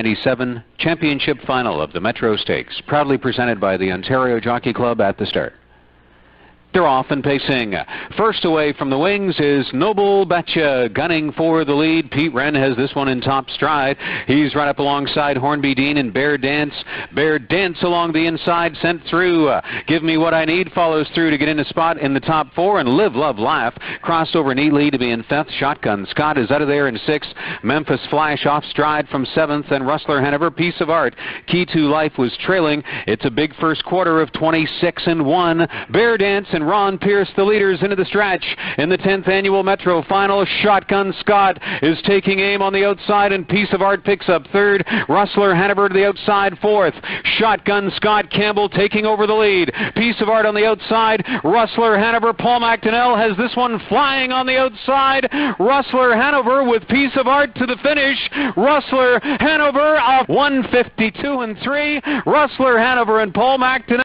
97 Championship Final of the Metro Stakes, proudly presented by the Ontario Jockey Club at the start. They're off and pacing. First away from the wings is Noble Betcha, gunning for the lead. Pete Wrenn has this one in top stride. He's right up alongside Hornby Dean and Bear Dance. Bear Dance along the inside, sent through. Uh, Give Me What I Need follows through to get in a spot in the top four. And Live, Love, Laugh crossed over neatly to be in fifth. Shotgun Scott is out of there in sixth. Memphis Flash off stride from seventh. And Rustler Hanover, Piece of Art. Key to Life was trailing. It's a big first quarter of 26 and 1. Bear Dance and Ron Pierce, the leaders, into the stretch. In the 10th annual Metro Final, Shotgun Scott is taking aim on the outside, and Piece of Art picks up third. Rustler Hanover to the outside, fourth. Shotgun Scott Campbell taking over the lead. Piece of Art on the outside. Rustler Hanover, Paul MacDonell has this one flying on the outside. Rustler Hanover with Piece of Art to the finish. Rustler Hanover off 152 and 3. Rustler Hanover and Paul MacDonell.